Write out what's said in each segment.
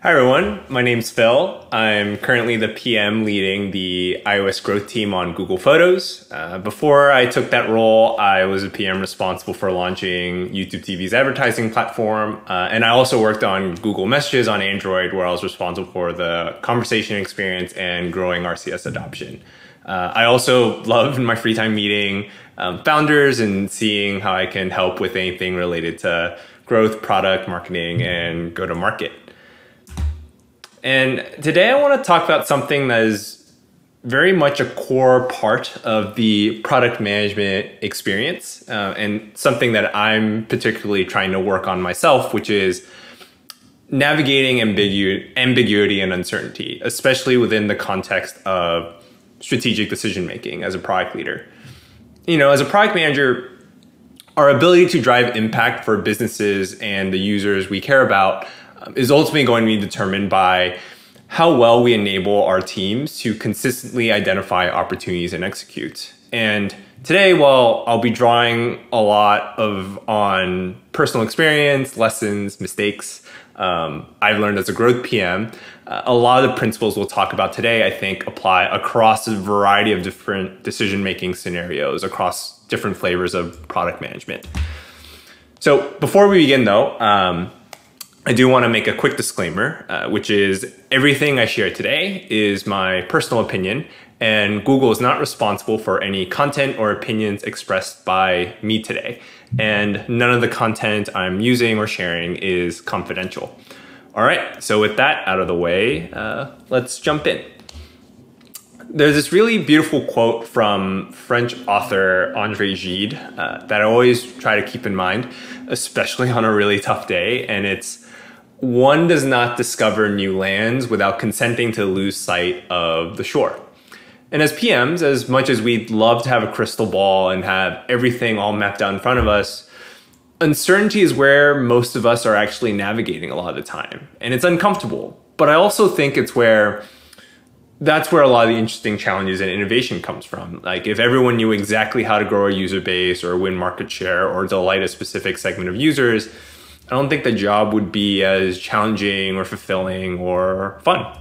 Hi everyone, my name's Phil. I'm currently the PM leading the iOS growth team on Google Photos. Uh, before I took that role, I was a PM responsible for launching YouTube TV's advertising platform, uh, and I also worked on Google Messages on Android, where I was responsible for the conversation experience and growing RCS adoption. Uh, I also love in my free time meeting um, founders and seeing how I can help with anything related to growth, product, marketing, and go to market. And today I want to talk about something that is very much a core part of the product management experience uh, and something that I'm particularly trying to work on myself, which is navigating ambigu- ambiguity and uncertainty, especially within the context of strategic decision making as a product leader. You know, as a product manager, our ability to drive impact for businesses and the users we care about is ultimately going to be determined by how well we enable our teams to consistently identify opportunities and execute. And today, while I'll be drawing a lot of on personal experience, lessons, mistakes um, I've learned as a growth PM, a lot of the principles we'll talk about today, I think, apply across a variety of different decision making scenarios, across different flavors of product management. So before we begin, though, um, I do want to make a quick disclaimer, uh, which is everything I share today is my personal opinion, and Google is not responsible for any content or opinions expressed by me today. And none of the content I'm using or sharing is confidential. All right, so with that out of the way, uh, let's jump in. There's this really beautiful quote from French author Andre Gide uh, that I always try to keep in mind, especially on a really tough day, and it's one does not discover new lands without consenting to lose sight of the shore. And as PMs, as much as we'd love to have a crystal ball and have everything all mapped out in front of us, uncertainty is where most of us are actually navigating a lot of the time. And it's uncomfortable. But I also think it's where that's where a lot of the interesting challenges and innovation comes from. Like if everyone knew exactly how to grow a user base or win market share or delight a specific segment of users, I don't think the job would be as challenging or fulfilling or fun.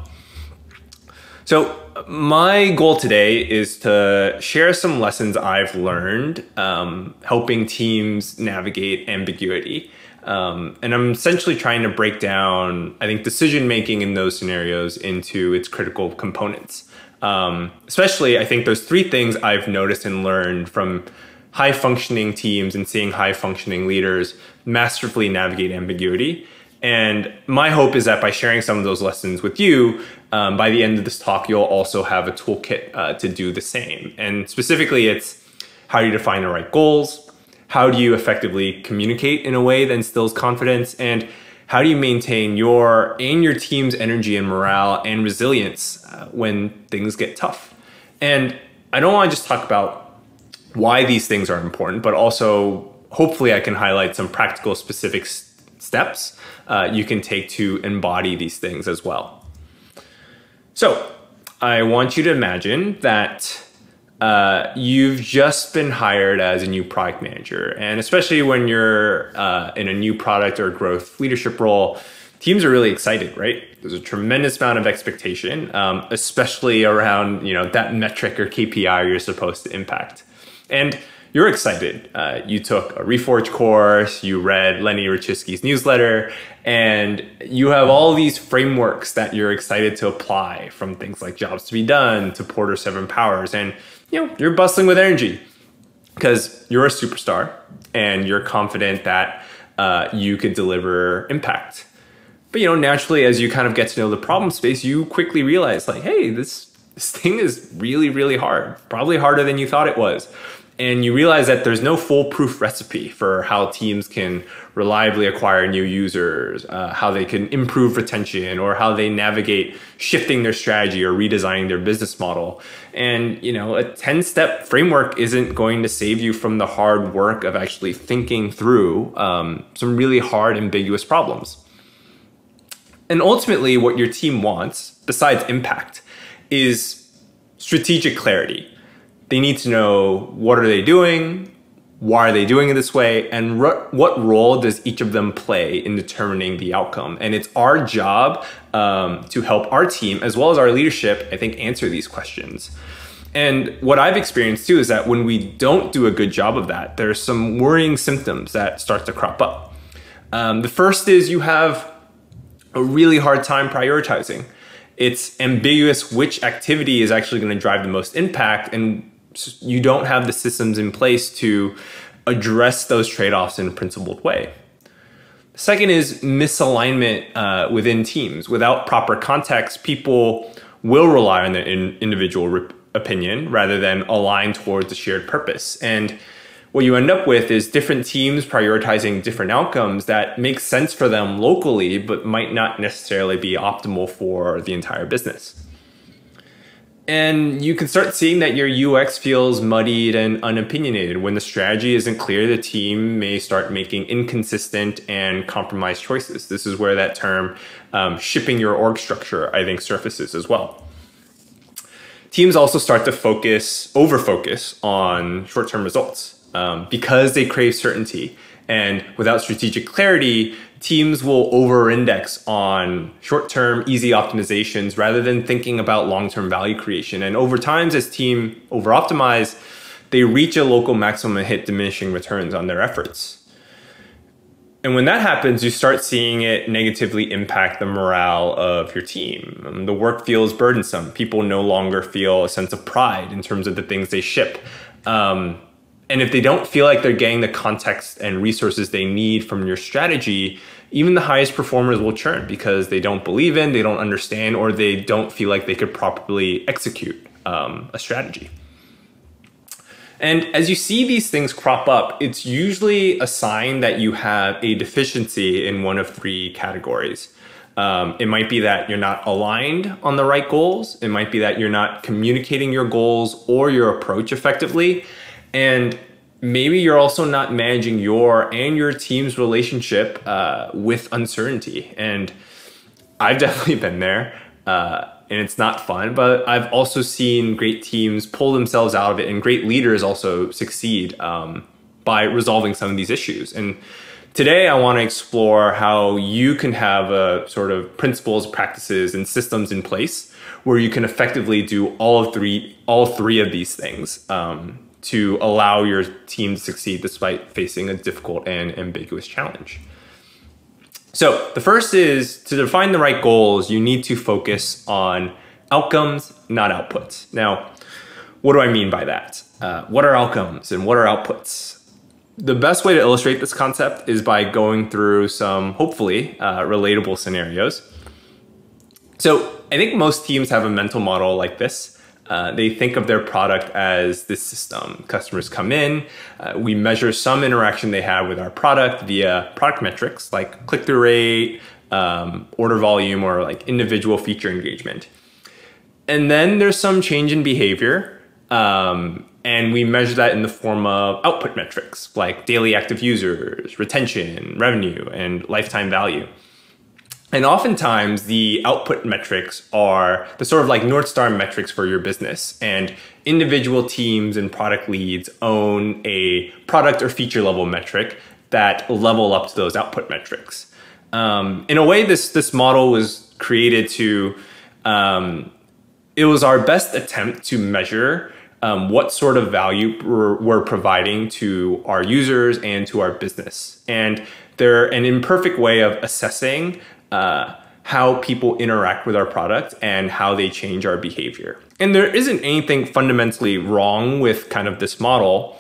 So, my goal today is to share some lessons I've learned um, helping teams navigate ambiguity. Um, and I'm essentially trying to break down, I think, decision making in those scenarios into its critical components. Um, especially, I think those three things I've noticed and learned from high functioning teams and seeing high functioning leaders masterfully navigate ambiguity. And my hope is that by sharing some of those lessons with you, um, by the end of this talk, you'll also have a toolkit uh, to do the same. And specifically, it's how do you define the right goals? How do you effectively communicate in a way that instills confidence? And how do you maintain your and your team's energy and morale and resilience uh, when things get tough? And I don't want to just talk about why these things are important, but also hopefully I can highlight some practical specific steps uh, you can take to embody these things as well. So I want you to imagine that uh, you've just been hired as a new product manager. And especially when you're uh, in a new product or growth leadership role, teams are really excited, right? There's a tremendous amount of expectation, um, especially around you know that metric or KPI you're supposed to impact. And you're excited. Uh, you took a Reforge course, you read Lenny Rachitsky's newsletter, and you have all these frameworks that you're excited to apply from things like jobs to be done to Porter 7 powers. And you know, you're bustling with energy because you're a superstar and you're confident that uh, you could deliver impact. But you know, naturally, as you kind of get to know the problem space, you quickly realize like, hey, this this thing is really, really hard. Probably harder than you thought it was and you realize that there's no foolproof recipe for how teams can reliably acquire new users, uh, how they can improve retention, or how they navigate shifting their strategy or redesigning their business model. And you know, a 10-step framework isn't going to save you from the hard work of actually thinking through um, some really hard, ambiguous problems. And ultimately, what your team wants, besides impact, is strategic clarity they need to know what are they doing, why are they doing it this way and what role does each of them play in determining the outcome. And it's our job um, to help our team as well as our leadership i think answer these questions. And what i've experienced too is that when we don't do a good job of that there's some worrying symptoms that start to crop up. Um, the first is you have a really hard time prioritizing. It's ambiguous which activity is actually going to drive the most impact and you don't have the systems in place to address those trade-offs in a principled way. Second is misalignment uh, within teams. Without proper context, people will rely on their in individual opinion rather than align towards a shared purpose. And what you end up with is different teams prioritizing different outcomes that make sense for them locally, but might not necessarily be optimal for the entire business. And you can start seeing that your UX feels muddied and unopinionated. When the strategy isn't clear, the team may start making inconsistent and compromised choices. This is where that term um, shipping your org structure, I think, surfaces as well. Teams also start to focus, over focus on short term results um, because they crave certainty. And without strategic clarity, teams will over index on short term, easy optimizations rather than thinking about long term value creation. And over time, as team over optimize, they reach a local maximum and hit diminishing returns on their efforts. And when that happens, you start seeing it negatively impact the morale of your team. Um, the work feels burdensome. People no longer feel a sense of pride in terms of the things they ship. Um, and if they don't feel like they're getting the context and resources they need from your strategy, even the highest performers will churn because they don't believe in, they don't understand, or they don't feel like they could properly execute um, a strategy. And as you see these things crop up, it's usually a sign that you have a deficiency in one of three categories. Um, it might be that you're not aligned on the right goals. It might be that you're not communicating your goals or your approach effectively. And maybe you're also not managing your and your team's relationship uh, with uncertainty. And I've definitely been there. Uh, and it's not fun, but I've also seen great teams pull themselves out of it and great leaders also succeed um, by resolving some of these issues. And today I want to explore how you can have a sort of principles, practices, and systems in place where you can effectively do all three, all three of these things. Um, to allow your team to succeed despite facing a difficult and ambiguous challenge. So the first is to define the right goals, you need to focus on outcomes, not outputs. Now, what do I mean by that? Uh, what are outcomes and what are outputs? The best way to illustrate this concept is by going through some hopefully uh, relatable scenarios. So I think most teams have a mental model like this. Uh, they think of their product as this system. Customers come in, uh, we measure some interaction they have with our product via product metrics like click through rate, um, order volume, or like individual feature engagement. And then there's some change in behavior, um, and we measure that in the form of output metrics like daily active users, retention, revenue, and lifetime value. And oftentimes the output metrics are the sort of like North Star metrics for your business. And individual teams and product leads own a product or feature level metric that level up to those output metrics. Um, in a way, this, this model was created to, um, it was our best attempt to measure um, what sort of value we're, we're providing to our users and to our business. And they're an imperfect way of assessing uh, how people interact with our product and how they change our behavior. And there isn't anything fundamentally wrong with kind of this model,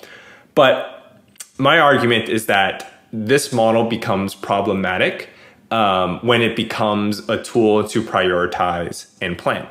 but my argument is that this model becomes problematic um, when it becomes a tool to prioritize and plan.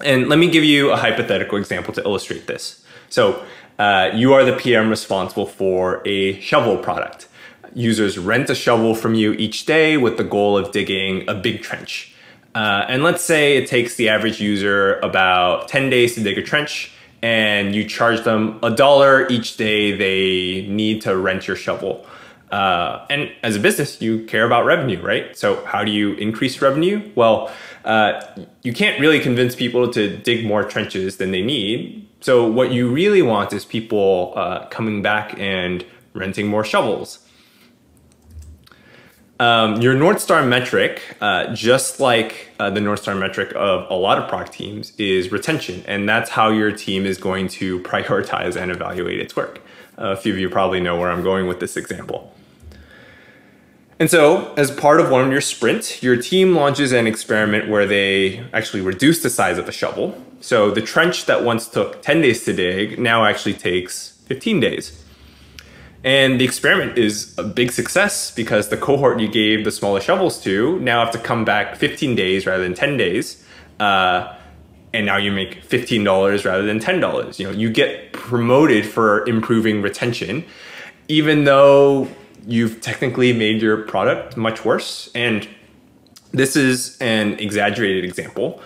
And let me give you a hypothetical example to illustrate this. So uh, you are the PM responsible for a shovel product users rent a shovel from you each day with the goal of digging a big trench. Uh, and let's say it takes the average user about 10 days to dig a trench and you charge them a dollar each day they need to rent your shovel. Uh, and as a business, you care about revenue, right? So how do you increase revenue? Well, uh, you can't really convince people to dig more trenches than they need. So what you really want is people uh, coming back and renting more shovels. Um, your North Star metric, uh, just like uh, the North Star metric of a lot of product teams, is retention. And that's how your team is going to prioritize and evaluate its work. Uh, a few of you probably know where I'm going with this example. And so, as part of one of your sprints, your team launches an experiment where they actually reduce the size of the shovel. So the trench that once took 10 days to dig now actually takes 15 days. And the experiment is a big success because the cohort you gave the smaller shovels to now have to come back 15 days rather than 10 days. Uh, and now you make $15 rather than $10. You know, you get promoted for improving retention, even though you've technically made your product much worse. And this is an exaggerated example,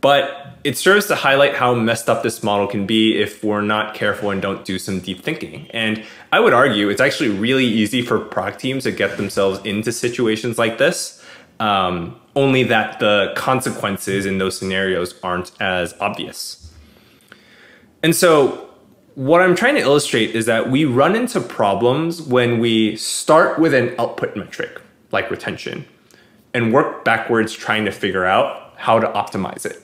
but it serves to highlight how messed up this model can be if we're not careful and don't do some deep thinking. And I would argue it's actually really easy for product teams to get themselves into situations like this, um, only that the consequences in those scenarios aren't as obvious. And so what I'm trying to illustrate is that we run into problems when we start with an output metric, like retention, and work backwards trying to figure out how to optimize it.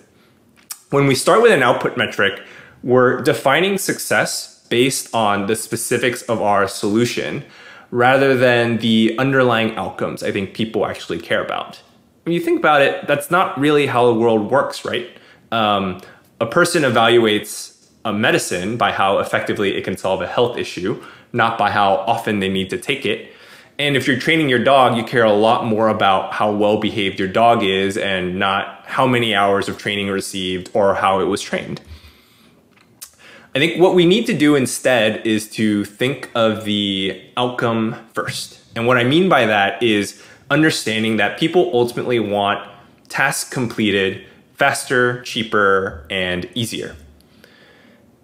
When we start with an output metric, we're defining success based on the specifics of our solution rather than the underlying outcomes I think people actually care about. When you think about it, that's not really how the world works, right? Um, a person evaluates a medicine by how effectively it can solve a health issue, not by how often they need to take it. And if you're training your dog, you care a lot more about how well behaved your dog is and not how many hours of training received or how it was trained. I think what we need to do instead is to think of the outcome first. And what I mean by that is understanding that people ultimately want tasks completed faster, cheaper, and easier.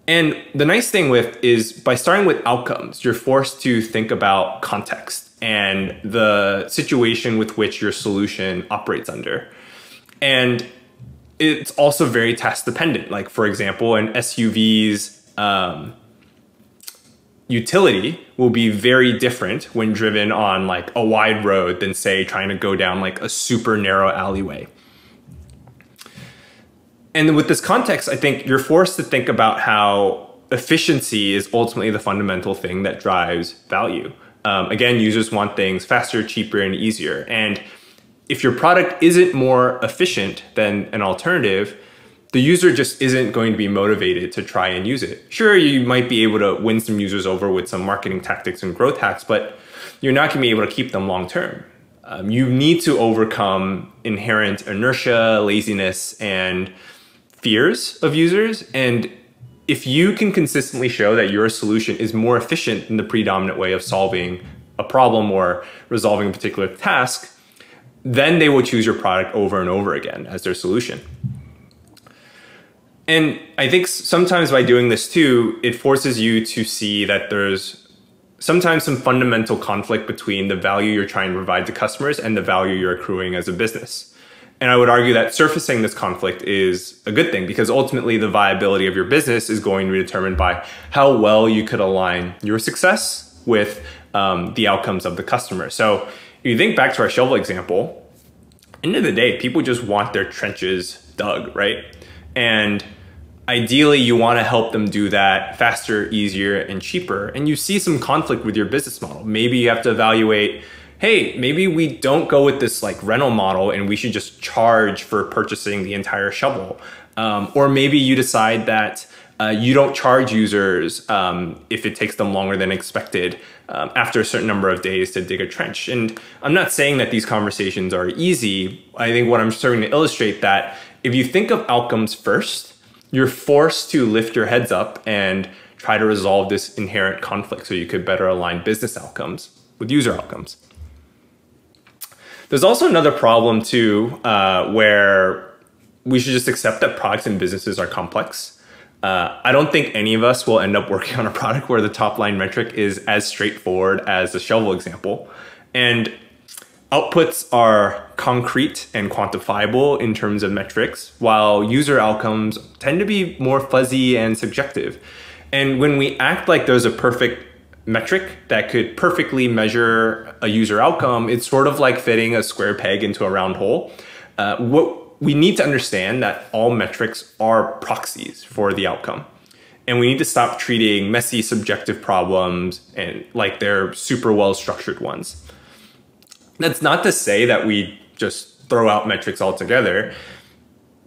And the nice thing with is by starting with outcomes, you're forced to think about context and the situation with which your solution operates under. And it's also very task dependent. Like for example, an SUV's um, utility will be very different when driven on like a wide road than say trying to go down like a super narrow alleyway. And with this context, I think you're forced to think about how efficiency is ultimately the fundamental thing that drives value. Um, again, users want things faster, cheaper, and easier. And if your product isn't more efficient than an alternative, the user just isn't going to be motivated to try and use it. Sure, you might be able to win some users over with some marketing tactics and growth hacks, but you're not going to be able to keep them long term. Um, you need to overcome inherent inertia, laziness, and fears of users. And if you can consistently show that your solution is more efficient than the predominant way of solving a problem or resolving a particular task, then they will choose your product over and over again as their solution. And I think sometimes by doing this too, it forces you to see that there's sometimes some fundamental conflict between the value you're trying to provide to customers and the value you're accruing as a business. And I would argue that surfacing this conflict is a good thing because ultimately the viability of your business is going to be determined by how well you could align your success with um, the outcomes of the customer. So you think back to our shovel example, end of the day, people just want their trenches dug, right? And ideally you want to help them do that faster, easier, and cheaper. And you see some conflict with your business model. Maybe you have to evaluate hey, maybe we don't go with this like rental model and we should just charge for purchasing the entire shovel. Um, or maybe you decide that uh, you don't charge users um, if it takes them longer than expected um, after a certain number of days to dig a trench. And I'm not saying that these conversations are easy. I think what I'm starting to illustrate that if you think of outcomes first, you're forced to lift your heads up and try to resolve this inherent conflict so you could better align business outcomes with user outcomes. There's also another problem too, uh, where we should just accept that products and businesses are complex. Uh, I don't think any of us will end up working on a product where the top line metric is as straightforward as the shovel example. And outputs are concrete and quantifiable in terms of metrics, while user outcomes tend to be more fuzzy and subjective. And when we act like there's a perfect metric that could perfectly measure a user outcome, it's sort of like fitting a square peg into a round hole. Uh, what we need to understand that all metrics are proxies for the outcome. And we need to stop treating messy subjective problems and like they're super well structured ones. That's not to say that we just throw out metrics altogether.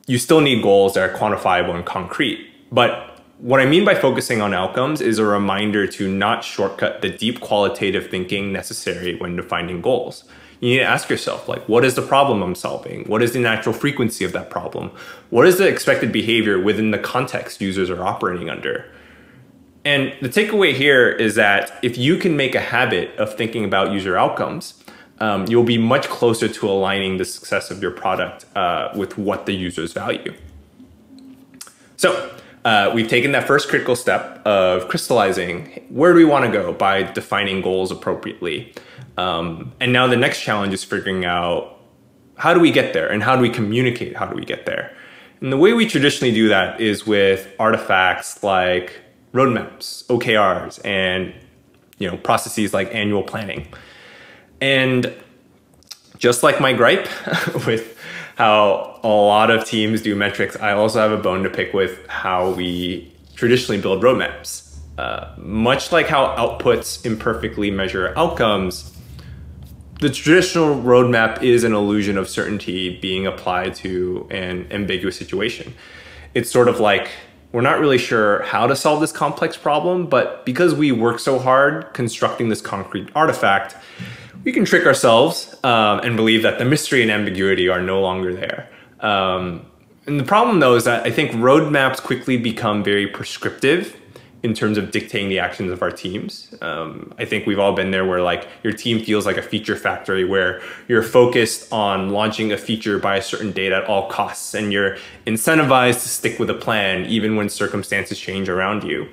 You still need goals that are quantifiable and concrete. But what I mean by focusing on outcomes is a reminder to not shortcut the deep qualitative thinking necessary when defining goals. You need to ask yourself, like, what is the problem I'm solving? What is the natural frequency of that problem? What is the expected behavior within the context users are operating under? And the takeaway here is that if you can make a habit of thinking about user outcomes, um, you'll be much closer to aligning the success of your product uh, with what the users value. So uh, we've taken that first critical step of crystallizing where do we want to go by defining goals appropriately. Um, and now the next challenge is figuring out how do we get there and how do we communicate how do we get there. And the way we traditionally do that is with artifacts like roadmaps, OKRs, and you know processes like annual planning. And just like my gripe with how a lot of teams do metrics, I also have a bone to pick with how we traditionally build roadmaps. Uh, much like how outputs imperfectly measure outcomes, the traditional roadmap is an illusion of certainty being applied to an ambiguous situation. It's sort of like we're not really sure how to solve this complex problem, but because we work so hard constructing this concrete artifact, we can trick ourselves um, and believe that the mystery and ambiguity are no longer there. Um, and the problem, though, is that I think roadmaps quickly become very prescriptive in terms of dictating the actions of our teams. Um, I think we've all been there where like your team feels like a feature factory where you're focused on launching a feature by a certain date at all costs and you're incentivized to stick with a plan even when circumstances change around you.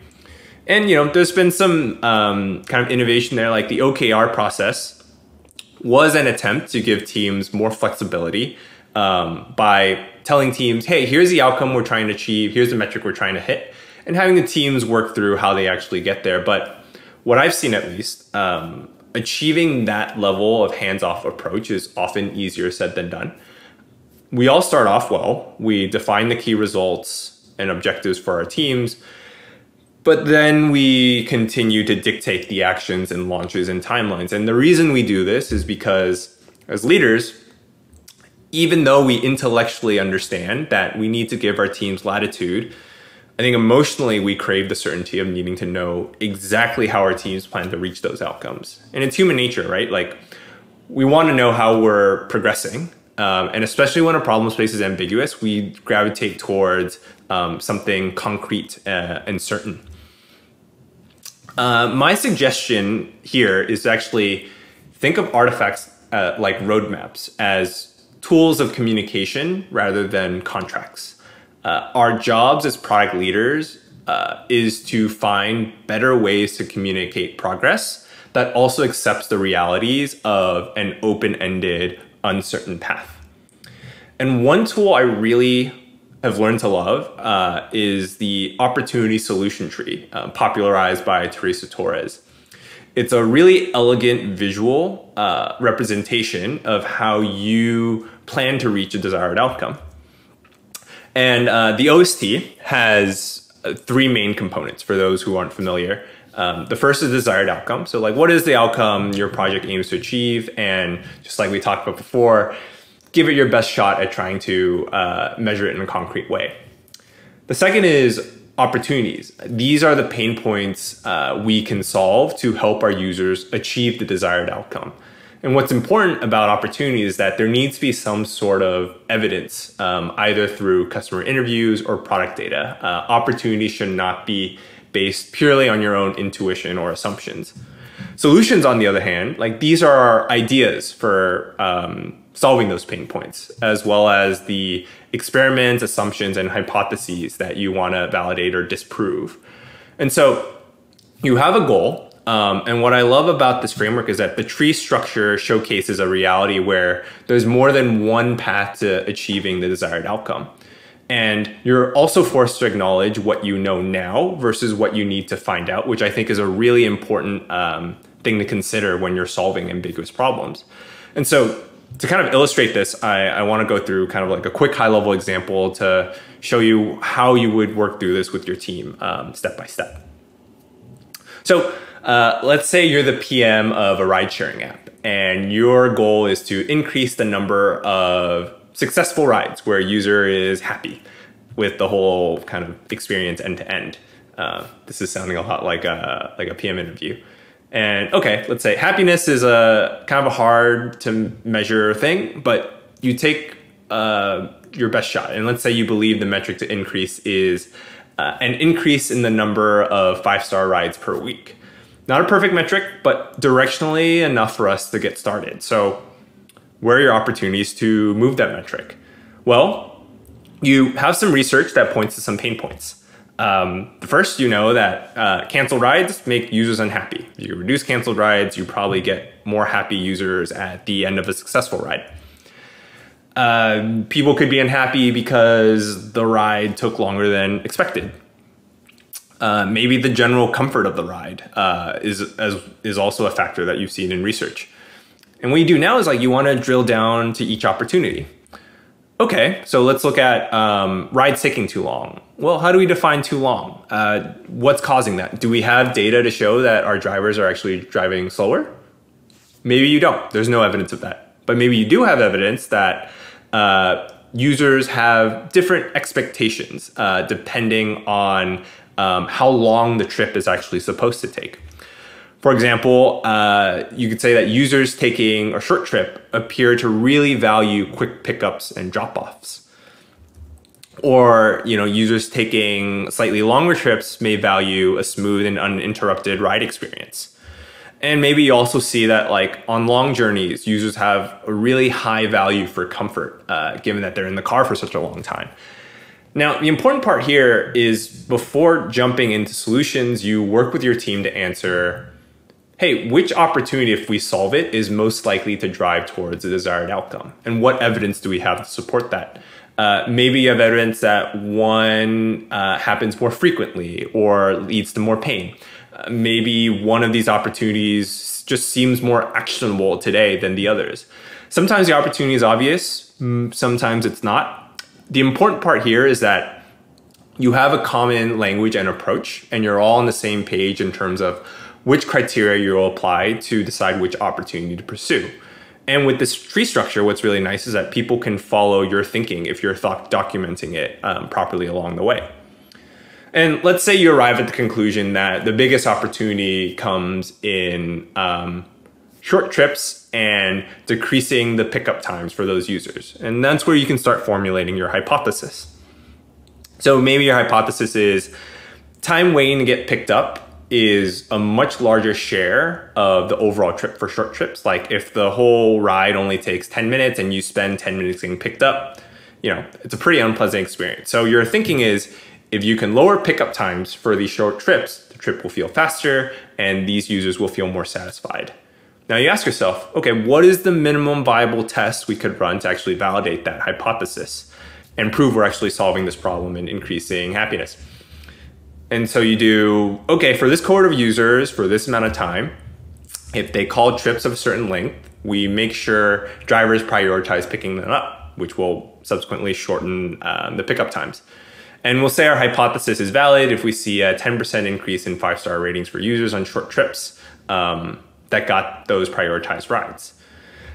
And you know, there's been some um, kind of innovation there, like the OKR process was an attempt to give teams more flexibility um, by telling teams, hey, here's the outcome we're trying to achieve, here's the metric we're trying to hit, and having the teams work through how they actually get there. But what I've seen at least, um, achieving that level of hands off approach is often easier said than done. We all start off well, we define the key results and objectives for our teams but then we continue to dictate the actions and launches and timelines. And the reason we do this is because as leaders, even though we intellectually understand that we need to give our teams latitude, I think emotionally we crave the certainty of needing to know exactly how our teams plan to reach those outcomes. And it's human nature, right? Like we want to know how we're progressing. Um, and especially when a problem space is ambiguous, we gravitate towards um, something concrete uh, and certain. Uh, my suggestion here is actually think of artifacts uh, like roadmaps as tools of communication rather than contracts. Uh, our jobs as product leaders uh, is to find better ways to communicate progress that also accepts the realities of an open-ended, uncertain path. And one tool I really have learned to love uh, is the opportunity solution tree, uh, popularized by Teresa Torres. It's a really elegant visual uh, representation of how you plan to reach a desired outcome. And uh, the OST has uh, three main components for those who aren't familiar. Um, the first is desired outcome. So like what is the outcome your project aims to achieve? And just like we talked about before, give it your best shot at trying to uh, measure it in a concrete way. The second is opportunities. These are the pain points uh, we can solve to help our users achieve the desired outcome. And what's important about opportunity is that there needs to be some sort of evidence, um, either through customer interviews or product data. Uh, opportunities should not be based purely on your own intuition or assumptions. Solutions, on the other hand, like these are our ideas for um, solving those pain points, as well as the experiments, assumptions, and hypotheses that you want to validate or disprove. And so you have a goal, Um, and what I love about this framework is that the tree structure showcases a reality where there's more than one path to achieving the desired outcome. And you're also forced to acknowledge what you know now versus what you need to find out, which I think is a really important um, thing to consider when you're solving ambiguous problems. And so, to kind of illustrate this, I, I want to go through kind of like a quick high level example to show you how you would work through this with your team um, step by step. So, uh, let's say you're the PM of a ride sharing app, and your goal is to increase the number of successful rides where a user is happy with the whole kind of experience end to end. Uh, this is sounding a lot like a like a PM interview. And okay, let's say happiness is a kind of a hard to measure thing, but you take uh, your best shot, and let's say you believe the metric to increase is uh, an increase in the number of five star rides per week. Not a perfect metric, but directionally enough for us to get started. So, where are your opportunities to move that metric? Well, you have some research that points to some pain points. Um, the first, you know that uh, canceled rides make users unhappy. If you reduce canceled rides, you probably get more happy users at the end of a successful ride. Uh, people could be unhappy because the ride took longer than expected uh, maybe the general comfort of the ride uh, is as, is also a factor that you've seen in research. And what you do now is like you want to drill down to each opportunity. Okay, so let's look at um, rides taking too long. Well, how do we define too long? Uh, what's causing that? Do we have data to show that our drivers are actually driving slower? Maybe you don't. There's no evidence of that. But maybe you do have evidence that uh, users have different expectations uh, depending on um, how long the trip is actually supposed to take. For example, uh, you could say that users taking a short trip appear to really value quick pickups and drop-offs. Or, you know, users taking slightly longer trips may value a smooth and uninterrupted ride experience. And maybe you also see that like on long journeys, users have a really high value for comfort, uh, given that they're in the car for such a long time. Now, the important part here is before jumping into solutions, you work with your team to answer hey, which opportunity, if we solve it, is most likely to drive towards the desired outcome? And what evidence do we have to support that? Uh, maybe you have evidence that one uh, happens more frequently or leads to more pain. Uh, maybe one of these opportunities just seems more actionable today than the others. Sometimes the opportunity is obvious, sometimes it's not the important part here is that you have a common language and approach, and you're all on the same page in terms of which criteria you'll apply to decide which opportunity to pursue. And with this tree structure, what's really nice is that people can follow your thinking if you're documenting it um, properly along the way. And let's say you arrive at the conclusion that the biggest opportunity comes in um, short trips and decreasing the pickup times for those users. And that's where you can start formulating your hypothesis. So maybe your hypothesis is time waiting to get picked up is a much larger share of the overall trip for short trips. Like if the whole ride only takes 10 minutes and you spend 10 minutes getting picked up, you know, it's a pretty unpleasant experience. So your thinking is if you can lower pickup times for these short trips, the trip will feel faster and these users will feel more satisfied. Now you ask yourself, okay, what is the minimum viable test we could run to actually validate that hypothesis and prove we're actually solving this problem and increasing happiness? And so you do, okay, for this cohort of users for this amount of time, if they call trips of a certain length, we make sure drivers prioritize picking them up, which will subsequently shorten um, the pickup times. And we'll say our hypothesis is valid if we see a 10% increase in five star ratings for users on short trips. Um, that got those prioritized rides.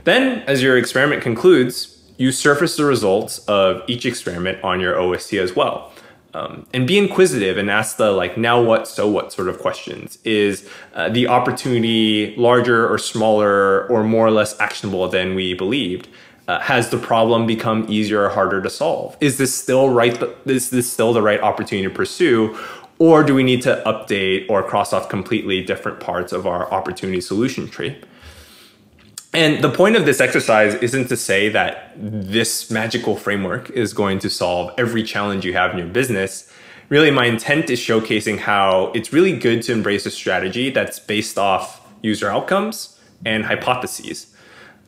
Then, as your experiment concludes, you surface the results of each experiment on your OST as well. Um, and be inquisitive and ask the like now what so what sort of questions is uh, the opportunity larger or smaller or more or less actionable than we believed uh, has the problem become easier or harder to solve is this still right is this still the right opportunity to pursue or do we need to update or cross off completely different parts of our opportunity solution tree? And the point of this exercise isn't to say that this magical framework is going to solve every challenge you have in your business. really my intent is showcasing how it's really good to embrace a strategy that's based off user outcomes and hypotheses.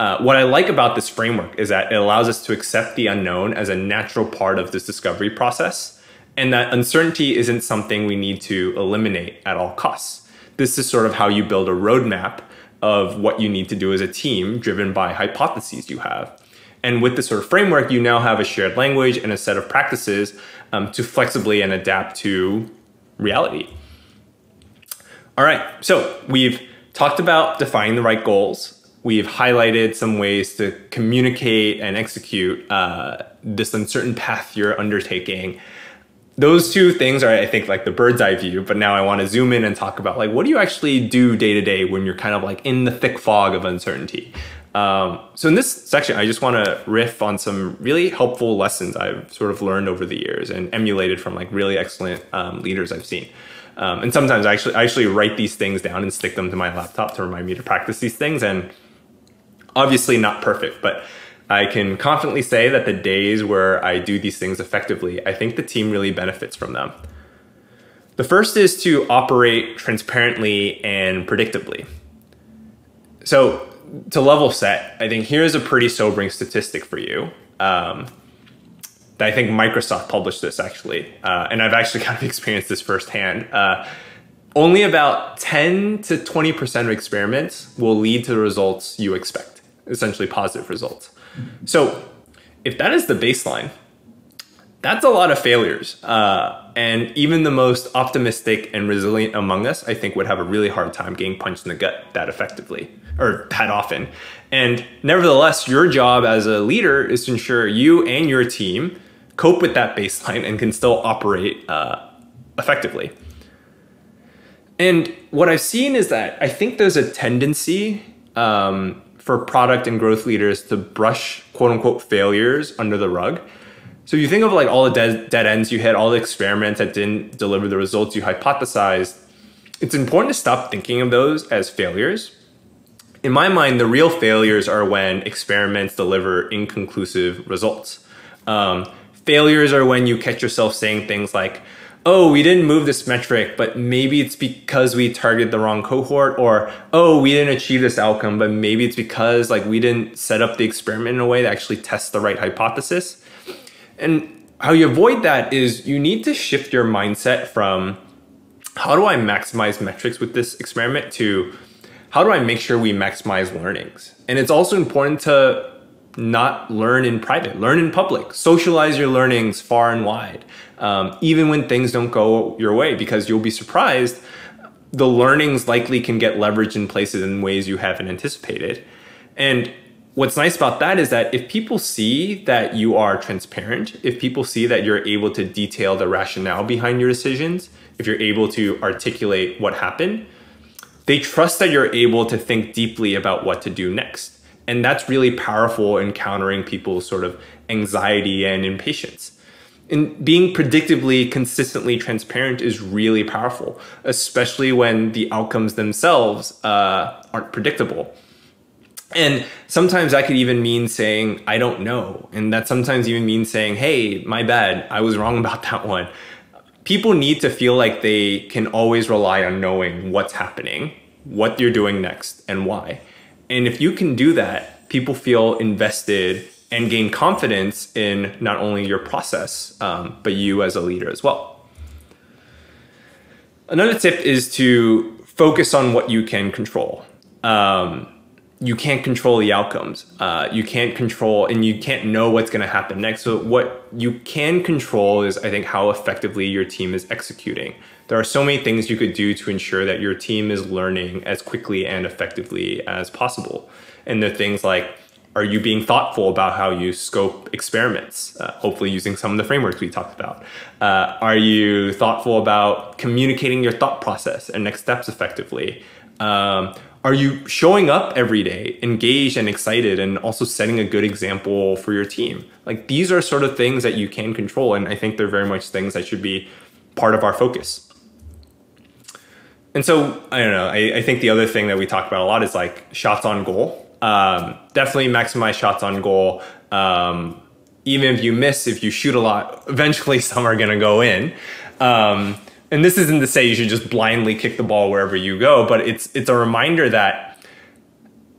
Uh, what I like about this framework is that it allows us to accept the unknown as a natural part of this discovery process, and that uncertainty isn't something we need to eliminate at all costs. This is sort of how you build a roadmap of what you need to do as a team driven by hypotheses you have. And with this sort of framework, you now have a shared language and a set of practices um, to flexibly and adapt to reality. All right, so we've talked about defining the right goals. We've highlighted some ways to communicate and execute uh, this uncertain path you're undertaking. Those two things are, I think, like the bird's eye view. But now I want to zoom in and talk about like what do you actually do day to day when you're kind of like in the thick fog of uncertainty. Um, so in this section, I just want to riff on some really helpful lessons I've sort of learned over the years and emulated from like really excellent um, leaders I've seen. Um, and sometimes I actually I actually write these things down and stick them to my laptop to remind me to practice these things. And obviously not perfect, but I can confidently say that the days where I do these things effectively, I think the team really benefits from them. The first is to operate transparently and predictably. So to level set, I think here's a pretty sobering statistic for you. Um, I think Microsoft published this actually, uh, and I've actually kind of experienced this firsthand. Uh, only about 10 to 20% of experiments will lead to the results you expect, essentially positive results. So if that is the baseline, that's a lot of failures. Uh, and even the most optimistic and resilient among us, I think, would have a really hard time getting punched in the gut that effectively or that often. And nevertheless, your job as a leader is to ensure you and your team cope with that baseline and can still operate uh, effectively. And what I've seen is that I think there's a tendency um, for product and growth leaders to brush quote unquote failures under the rug. So you think of like all the dead, dead ends you hit, all the experiments that didn't deliver the results you hypothesized. It's important to stop thinking of those as failures in my mind, the real failures are when experiments deliver inconclusive results. Um, failures are when you catch yourself saying things like, oh, we didn't move this metric, but maybe it's because we targeted the wrong cohort, or oh, we didn't achieve this outcome, but maybe it's because like we didn't set up the experiment in a way that actually tests the right hypothesis. And how you avoid that is you need to shift your mindset from how do I maximize metrics with this experiment to how do I make sure we maximize learnings? And it's also important to not learn in private, learn in public, socialize your learnings far and wide, um, even when things don't go your way, because you'll be surprised. The learnings likely can get leveraged in places in ways you haven't anticipated. And what's nice about that is that if people see that you are transparent, if people see that you're able to detail the rationale behind your decisions, if you're able to articulate what happened, they trust that you're able to think deeply about what to do next. And that's really powerful in countering people's sort of anxiety and impatience. And being predictably, consistently transparent is really powerful, especially when the outcomes themselves uh, aren't predictable. And sometimes that could even mean saying, I don't know. And that sometimes even means saying, hey, my bad, I was wrong about that one people need to feel like they can always rely on knowing what's happening, what you're doing next, and why. And if you can do that, people feel invested and gain confidence in not only your process, um, but you as a leader as well. Another tip is to focus on what you can control. Um, you can't control the outcomes. Uh, you can't control and you can't know what's going to happen next. So, what you can control is, I think, how effectively your team is executing. There are so many things you could do to ensure that your team is learning as quickly and effectively as possible. And the things like, are you being thoughtful about how you scope experiments? Uh, hopefully, using some of the frameworks we talked about. Uh, are you thoughtful about communicating your thought process and next steps effectively? Um, are you showing up every day engaged and excited and also setting a good example for your team like these are sort of things that you can control and i think they're very much things that should be part of our focus and so i don't know i, I think the other thing that we talk about a lot is like shots on goal um, definitely maximize shots on goal um, even if you miss, if you shoot a lot, eventually some are going to go in. Um, and this isn't to say you should just blindly kick the ball wherever you go, but it's it's a reminder that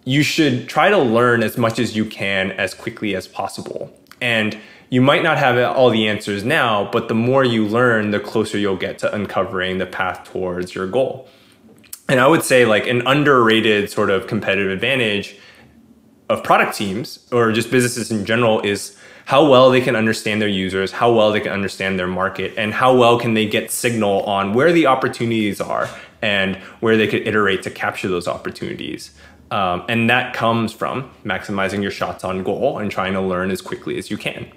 you should try to learn as much as you can as quickly as possible. And you might not have all the answers now, but the more you learn, the closer you'll get to uncovering the path towards your goal. And I would say like an underrated sort of competitive advantage of product teams or just businesses in general is how well they can understand their users, how well they can understand their market, and how well can they get signal on where the opportunities are and where they could iterate to capture those opportunities. Um, and that comes from maximizing your shots on goal and trying to learn as quickly as you can.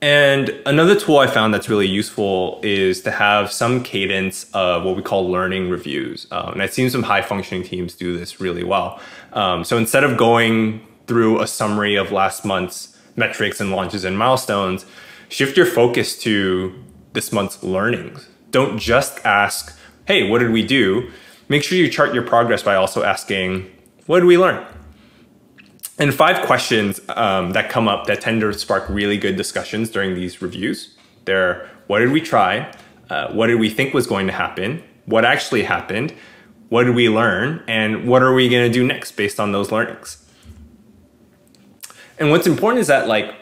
And another tool I found that's really useful is to have some cadence of what we call learning reviews. Um, and I've seen some high functioning teams do this really well. Um, so instead of going through a summary of last month's metrics and launches and milestones, shift your focus to this month's learnings. Don't just ask, hey, what did we do? Make sure you chart your progress by also asking, what did we learn? And five questions um, that come up that tend to spark really good discussions during these reviews. They're what did we try? Uh, what did we think was going to happen? What actually happened? What did we learn? And what are we going to do next based on those learnings? And what's important is that like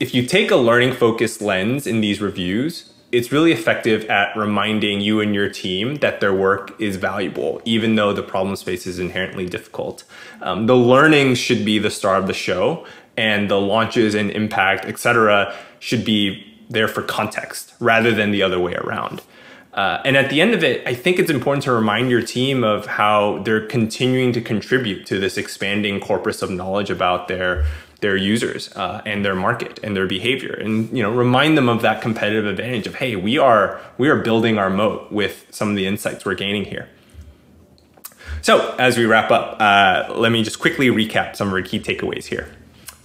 if you take a learning focused lens in these reviews, it's really effective at reminding you and your team that their work is valuable, even though the problem space is inherently difficult. Um, the learning should be the star of the show, and the launches and impact, etc., should be there for context rather than the other way around. Uh, and at the end of it, I think it's important to remind your team of how they're continuing to contribute to this expanding corpus of knowledge about their their users uh, and their market and their behavior. And you know remind them of that competitive advantage of hey we are we are building our moat with some of the insights we're gaining here. So as we wrap up uh, let me just quickly recap some of our key takeaways here.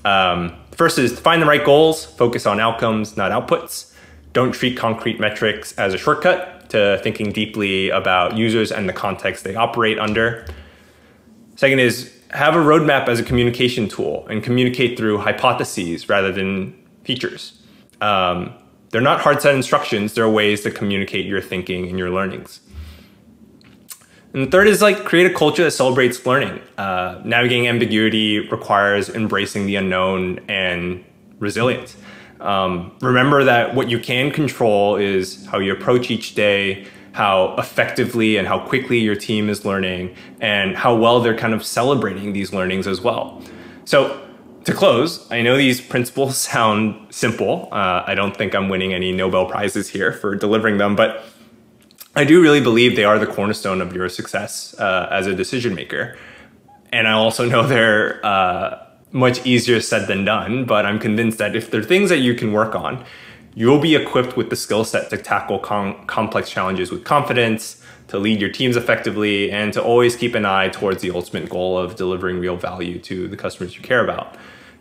Um, first is find the right goals focus on outcomes not outputs. Don't treat concrete metrics as a shortcut to thinking deeply about users and the context they operate under. Second is have a roadmap as a communication tool and communicate through hypotheses rather than features. Um, they're not hard set instructions, they're ways to communicate your thinking and your learnings. And the third is like create a culture that celebrates learning. Uh, navigating ambiguity requires embracing the unknown and resilience. Um, remember that what you can control is how you approach each day, how effectively and how quickly your team is learning and how well they're kind of celebrating these learnings as well. So to close, I know these principles sound simple. Uh, I don't think I'm winning any Nobel Prizes here for delivering them, but I do really believe they are the cornerstone of your success uh, as a decision maker. And I also know they're uh, much easier said than done, but I'm convinced that if they're things that you can work on, you'll be equipped with the skill set to tackle com complex challenges with confidence, to lead your teams effectively, and to always keep an eye towards the ultimate goal of delivering real value to the customers you care about.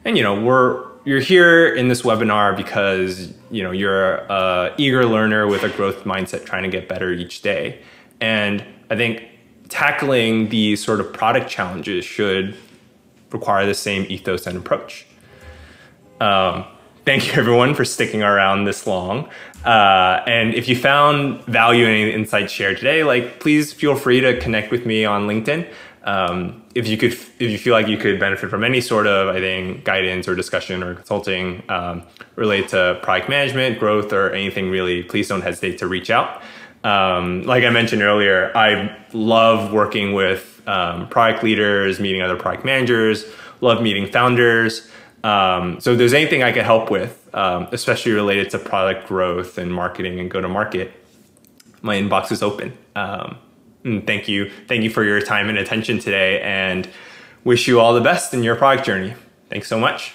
And you know, we're you're here in this webinar because you know you're a eager learner with a growth mindset trying to get better each day. And I think tackling these sort of product challenges should require the same ethos and approach. Um, thank you everyone for sticking around this long. Uh, and if you found value in any insights shared today, like please feel free to connect with me on LinkedIn. Um, if you could, if you feel like you could benefit from any sort of, I think, guidance or discussion or consulting um, related to product management, growth, or anything really, please don't hesitate to reach out. Um, like I mentioned earlier, I love working with um, product leaders, meeting other product managers, love meeting founders. Um, so if there's anything I could help with, um, especially related to product growth and marketing and go to market, my inbox is open. Um, thank you. Thank you for your time and attention today and wish you all the best in your product journey. Thanks so much.